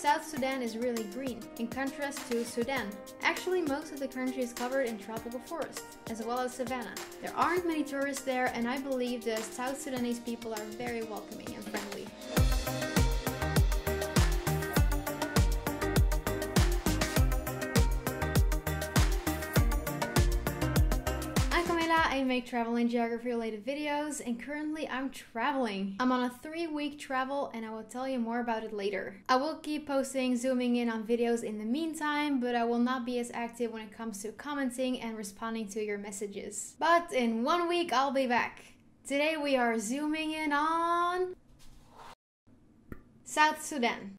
South Sudan is really green, in contrast to Sudan. Actually, most of the country is covered in tropical forests, as well as savanna. There aren't many tourists there, and I believe the South Sudanese people are very welcoming and friendly. I make travel and geography related videos and currently I'm traveling. I'm on a three week travel and I will tell you more about it later. I will keep posting, zooming in on videos in the meantime, but I will not be as active when it comes to commenting and responding to your messages. But in one week I'll be back. Today we are zooming in on South Sudan.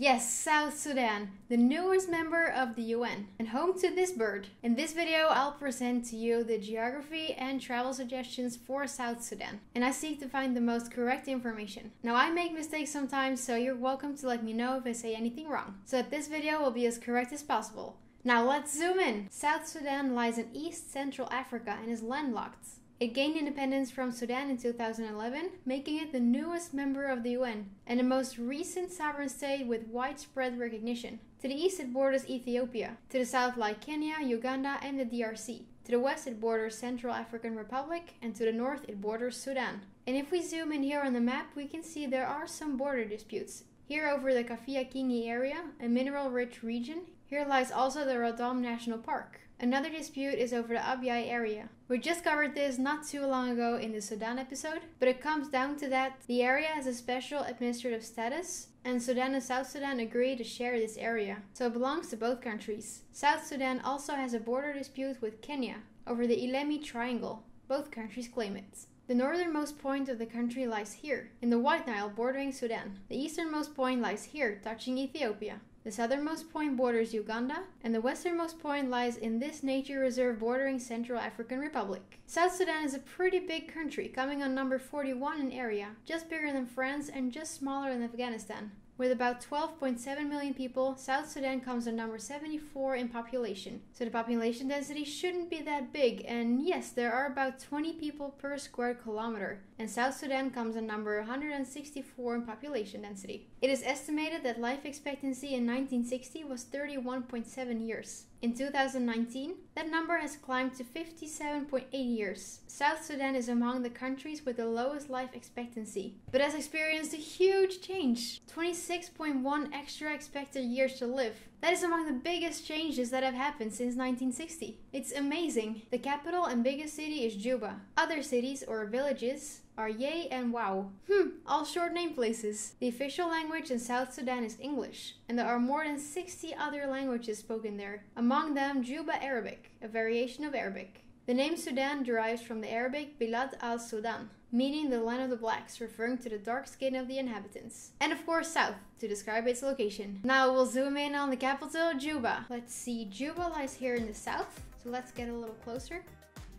Yes, South Sudan, the newest member of the UN, and home to this bird. In this video, I'll present to you the geography and travel suggestions for South Sudan, and I seek to find the most correct information. Now, I make mistakes sometimes, so you're welcome to let me know if I say anything wrong, so that this video will be as correct as possible. Now, let's zoom in. South Sudan lies in East Central Africa and is landlocked. It gained independence from Sudan in 2011, making it the newest member of the UN and the most recent sovereign state with widespread recognition. To the east, it borders Ethiopia. To the south lie Kenya, Uganda, and the DRC. To the west, it borders Central African Republic, and to the north, it borders Sudan. And if we zoom in here on the map, we can see there are some border disputes. Here over the Kafia Kingi area, a mineral rich region, here lies also the Radom National Park. Another dispute is over the Abyei area. We just covered this not too long ago in the Sudan episode, but it comes down to that the area has a special administrative status, and Sudan and South Sudan agree to share this area, so it belongs to both countries. South Sudan also has a border dispute with Kenya over the Ilemi Triangle. Both countries claim it. The northernmost point of the country lies here, in the White Nile bordering Sudan. The easternmost point lies here, touching Ethiopia. The southernmost point borders Uganda, and the westernmost point lies in this nature reserve bordering Central African Republic. South Sudan is a pretty big country, coming on number 41 in area, just bigger than France and just smaller than Afghanistan. With about 12.7 million people, South Sudan comes in number 74 in population. So the population density shouldn't be that big, and yes, there are about 20 people per square kilometer. And South Sudan comes in number 164 in population density. It is estimated that life expectancy in 1960 was 31.7 years. In 2019, that number has climbed to 57.8 years. South Sudan is among the countries with the lowest life expectancy, but has experienced a huge change 26.1 extra expected years to live. That is among the biggest changes that have happened since 1960. It's amazing. The capital and biggest city is Juba. Other cities or villages are Yei and Wau. Hmm, all short name places. The official language in South Sudan is English, and there are more than 60 other languages spoken there, among them Juba Arabic, a variation of Arabic. The name Sudan derives from the Arabic Bilad al Sudan, meaning the land of the blacks, referring to the dark skin of the inhabitants. And of course, south, to describe its location. Now we'll zoom in on the capital, Juba. Let's see, Juba lies here in the south, so let's get a little closer.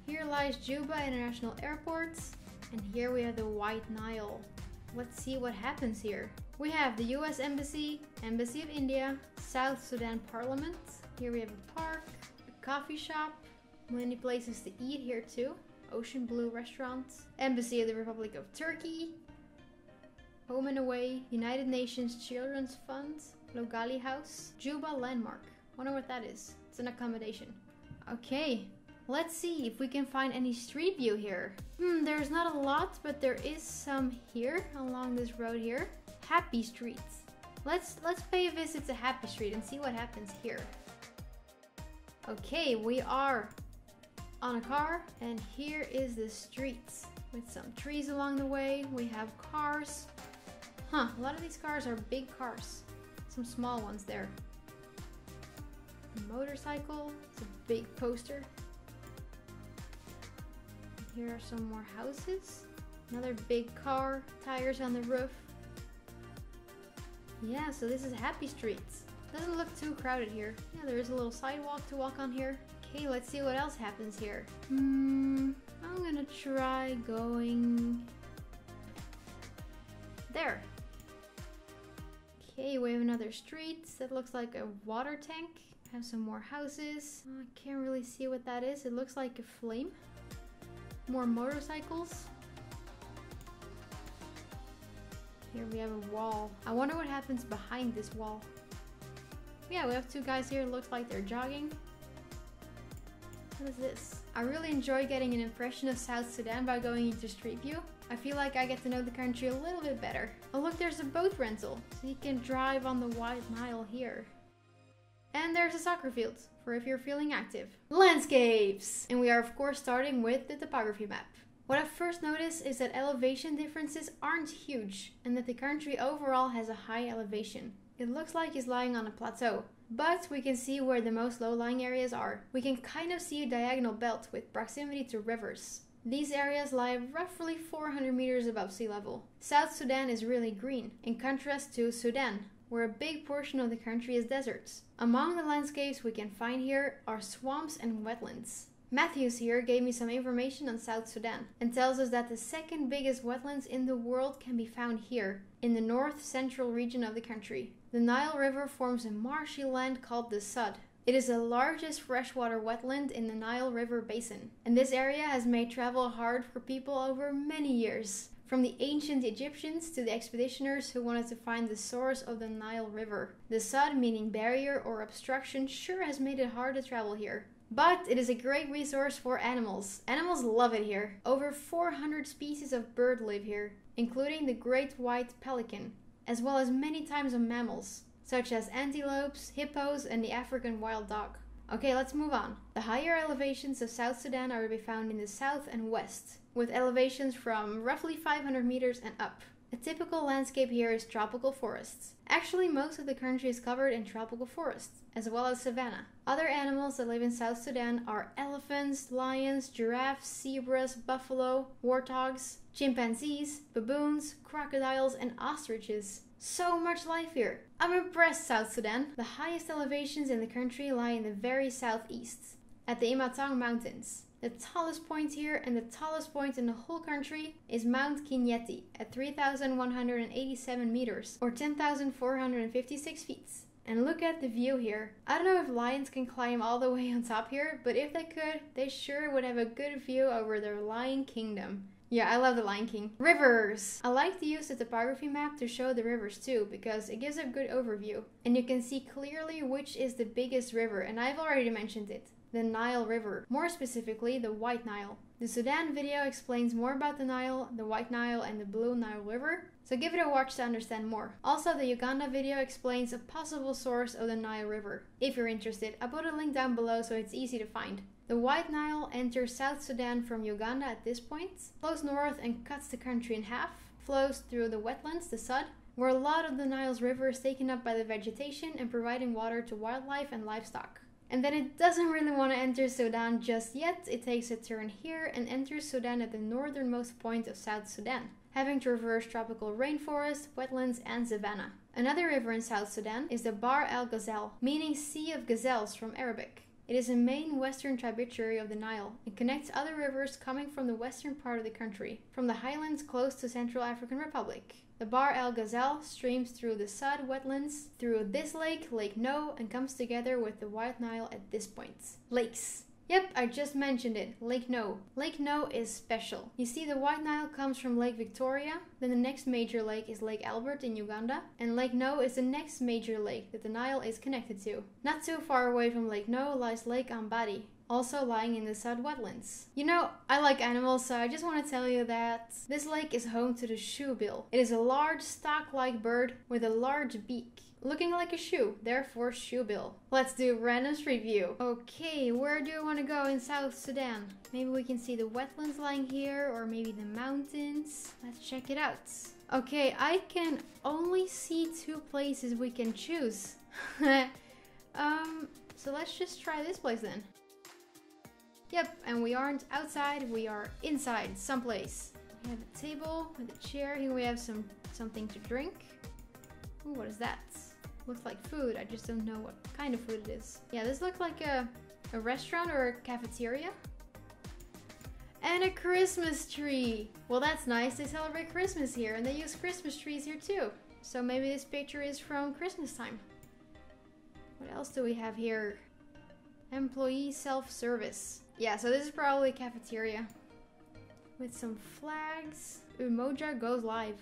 Here lies Juba International Airport, and here we have the White Nile. Let's see what happens here. We have the US Embassy, Embassy of India, South Sudan Parliament. Here we have a park, a coffee shop, Many places to eat here too. Ocean Blue Restaurant, Embassy of the Republic of Turkey, Home and Away, United Nations Children's Fund, Logali House, Juba Landmark. Wonder what that is. It's an accommodation. Okay, let's see if we can find any street view here. Hmm, there's not a lot, but there is some here along this road here. Happy Streets. Let's let's pay a visit to Happy Street and see what happens here. Okay, we are on a car and here is the streets with some trees along the way. We have cars. Huh, a lot of these cars are big cars. Some small ones there. A motorcycle. It's a big poster. Here are some more houses. Another big car. Tires on the roof. Yeah, so this is Happy Streets. Doesn't look too crowded here. Yeah, there is a little sidewalk to walk on here. Okay, let's see what else happens here. Hmm, I'm gonna try going there. Okay, we have another street that looks like a water tank. Have some more houses. I can't really see what that is. It looks like a flame. More motorcycles. Here we have a wall. I wonder what happens behind this wall. Yeah, we have two guys here. Looks like they're jogging. What is this? I really enjoy getting an impression of South Sudan by going into Street View. I feel like I get to know the country a little bit better. Oh look, there's a boat rental, so you can drive on the White Nile here. And there's a soccer field, for if you're feeling active. Landscapes! And we are of course starting with the topography map. What I first noticed is that elevation differences aren't huge, and that the country overall has a high elevation. It looks like it's lying on a plateau, but we can see where the most low-lying areas are. We can kind of see a diagonal belt with proximity to rivers. These areas lie roughly 400 meters above sea level. South Sudan is really green, in contrast to Sudan, where a big portion of the country is deserts. Among the landscapes we can find here are swamps and wetlands. Matthews here gave me some information on South Sudan and tells us that the second biggest wetlands in the world can be found here, in the north central region of the country. The Nile River forms a marshy land called the Sud. It is the largest freshwater wetland in the Nile River basin, and this area has made travel hard for people over many years. From the ancient Egyptians to the expeditioners who wanted to find the source of the Nile River. The Sud, meaning barrier or obstruction, sure has made it hard to travel here. But it is a great resource for animals. Animals love it here. Over 400 species of bird live here, including the great white pelican, as well as many types of mammals, such as antelopes, hippos, and the African wild dog. Okay, let's move on. The higher elevations of South Sudan are to be found in the south and west, with elevations from roughly 500 meters and up. A typical landscape here is tropical forests. Actually, most of the country is covered in tropical forests, as well as savanna. Other animals that live in South Sudan are elephants, lions, giraffes, zebras, buffalo, warthogs, chimpanzees, baboons, crocodiles, and ostriches. So much life here. I'm impressed, South Sudan. The highest elevations in the country lie in the very southeast, at the Imatong Mountains. The tallest point here and the tallest point in the whole country is Mount Kinyeti at 3,187 meters or 10,456 feet. And look at the view here. I don't know if lions can climb all the way on top here, but if they could, they sure would have a good view over their lion kingdom. Yeah, I love the Lion King. Rivers! I like to use the topography map to show the rivers too, because it gives a good overview. And you can see clearly which is the biggest river, and I've already mentioned it the Nile River, more specifically the White Nile. The Sudan video explains more about the Nile, the White Nile, and the Blue Nile River, so give it a watch to understand more. Also, the Uganda video explains a possible source of the Nile River. If you're interested, I put a link down below so it's easy to find. The White Nile enters South Sudan from Uganda at this point, flows north and cuts the country in half, flows through the wetlands, the Sud, where a lot of the Nile's river is taken up by the vegetation and providing water to wildlife and livestock. And then it doesn't really want to enter Sudan just yet. It takes a turn here and enters Sudan at the northernmost point of South Sudan, having traversed tropical rainforests, wetlands, and savanna. Another river in South Sudan is the Bahr el Ghazal, meaning Sea of Gazelles from Arabic. It is a main western tributary of the Nile and connects other rivers coming from the western part of the country, from the highlands close to Central African Republic. The Bahr el Ghazal streams through the Sud wetlands, through this lake, Lake No, and comes together with the White Nile at this point. Lakes. Yep, I just mentioned it, Lake No. Lake No is special. You see, the White Nile comes from Lake Victoria, then the next major lake is Lake Albert in Uganda, and Lake No is the next major lake that the Nile is connected to. Not too far away from Lake No lies Lake Ambadi, also lying in the Sud wetlands. You know, I like animals, so I just want to tell you that this lake is home to the shoebill. It is a large stork-like bird with a large beak. Looking like a shoe, therefore shoe bill. Let's do random review. Okay, where do I want to go in South Sudan? Maybe we can see the wetlands lying here, or maybe the mountains. Let's check it out. Okay, I can only see two places we can choose. um, so let's just try this place then. Yep, and we aren't outside, we are inside someplace. We have a table with a chair. Here we have some something to drink. Ooh, what is that? Looks like food. I just don't know what kind of food it is. Yeah, this looks like a, a restaurant or a cafeteria. And a Christmas tree. Well, that's nice. They celebrate Christmas here and they use Christmas trees here too. So maybe this picture is from Christmas time. What else do we have here? Employee self-service. Yeah, so this is probably a cafeteria. With some flags. Umoja goes live.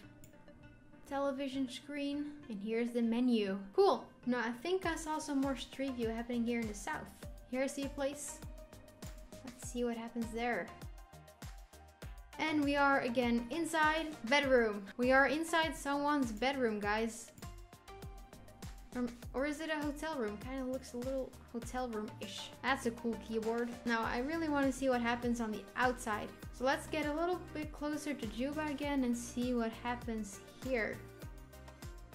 Television screen. And here's the menu. Cool. Now I think I saw some more street view happening here in the south. Here's the place. Let's see what happens there. And we are again inside bedroom. We are inside someone's bedroom, guys. Or, or is it a hotel room? Kind of looks a little hotel room-ish. That's a cool keyboard. Now, I really want to see what happens on the outside. So let's get a little bit closer to Juba again and see what happens here.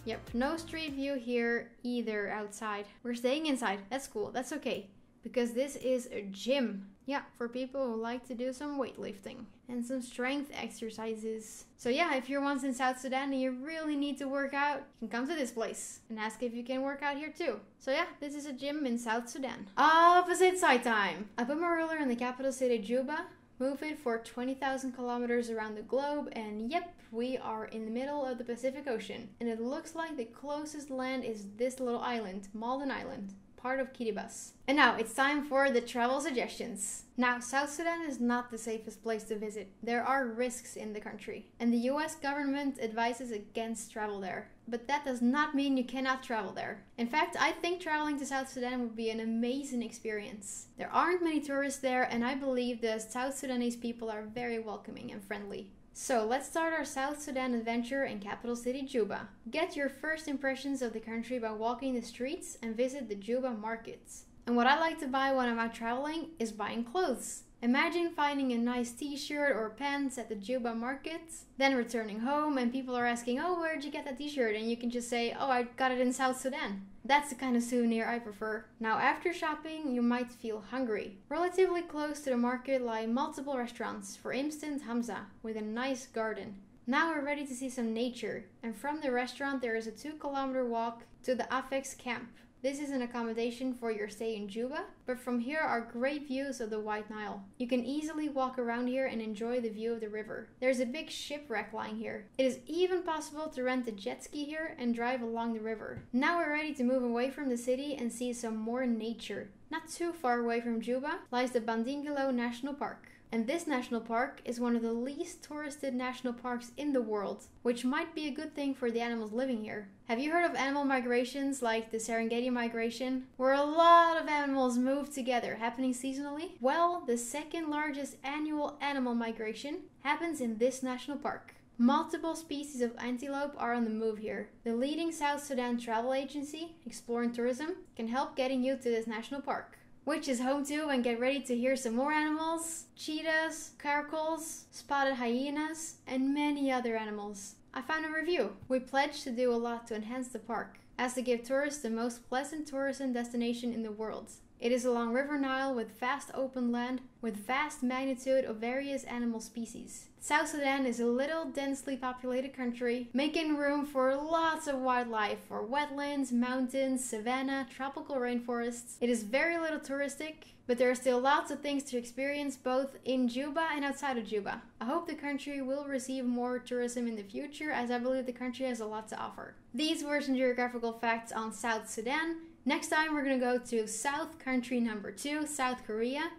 Yep, no street view here either outside. We're staying inside. That's cool. That's okay. Because this is a gym. Yeah, for people who like to do some weightlifting and some strength exercises. So yeah, if you're once in South Sudan and you really need to work out, you can come to this place and ask if you can work out here too. So yeah, this is a gym in South Sudan. Opposite side time. I put my ruler in the capital city Juba, move it for 20,000 kilometers around the globe, and yep, we are in the middle of the Pacific Ocean. And it looks like the closest land is this little island, Malden Island part of Kiribati. And now it's time for the travel suggestions. Now, South Sudan is not the safest place to visit. There are risks in the country, and the US government advises against travel there. But that does not mean you cannot travel there. In fact, I think traveling to South Sudan would be an amazing experience. There aren't many tourists there, and I believe the South Sudanese people are very welcoming and friendly. So let's start our South Sudan adventure in capital city Juba. Get your first impressions of the country by walking the streets and visit the Juba markets. And what I like to buy when I'm out traveling is buying clothes. Imagine finding a nice t-shirt or pants at the Juba markets, then returning home and people are asking, oh, where'd you get that t-shirt? And you can just say, oh, I got it in South Sudan. That's the kind of souvenir I prefer. Now, after shopping, you might feel hungry. Relatively close to the market lie multiple restaurants, for instance, Hamza, with a nice garden. Now we're ready to see some nature, and from the restaurant there is a 2 kilometer walk to the Afex camp. This is an accommodation for your stay in Juba, but from here are great views of the White Nile. You can easily walk around here and enjoy the view of the river. There's a big shipwreck lying here. It is even possible to rent a jet ski here and drive along the river. Now we're ready to move away from the city and see some more nature. Not too far away from Juba lies the Bandingilo National Park. And this national park is one of the least touristed national parks in the world, which might be a good thing for the animals living here. Have you heard of animal migrations like the Serengeti migration, where a lot of animals move together, happening seasonally? Well, the second largest annual animal migration happens in this national park. Multiple species of antelope are on the move here. The leading South Sudan travel agency, Explore and Tourism, can help getting you to this national park which is home to and get ready to hear some more animals cheetahs, caracals, spotted hyenas, and many other animals. I found a review. We pledge to do a lot to enhance the park, as to give tourists the most pleasant tourism destination in the world. It is along River Nile with vast open land with vast magnitude of various animal species. South Sudan is a little densely populated country, making room for lots of wildlife for wetlands, mountains, savanna, tropical rainforests. It is very little touristic, but there are still lots of things to experience both in Juba and outside of Juba. I hope the country will receive more tourism in the future as I believe the country has a lot to offer. These were some geographical facts on South Sudan. Next time we're gonna go to South Country number two, South Korea,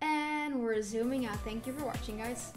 and we're zooming out. Thank you for watching, guys.